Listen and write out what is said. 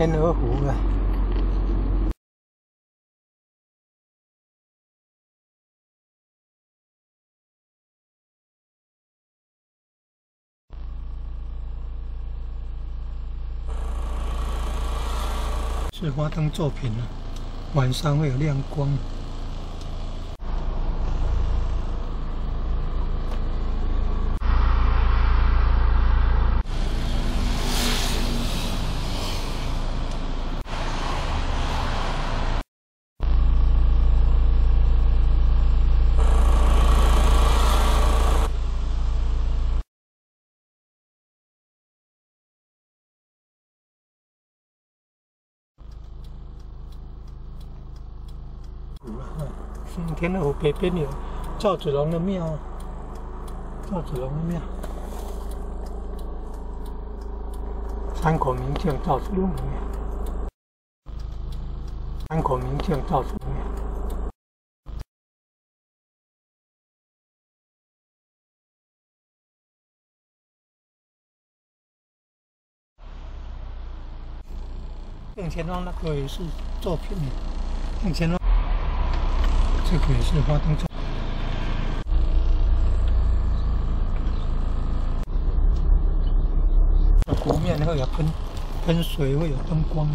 天鹅湖啊。是花灯作品啊，晚上会有亮光。嗯，天鹅湖北边有赵子龙的庙，赵子龙的庙，三国名将赵子龙的庙，山口名将赵子龙庙。邓乾庄那个也是作品，邓乾庄。这个也是花灯这，湖面会有喷喷水，会有灯光。